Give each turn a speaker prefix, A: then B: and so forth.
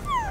A: Yeah.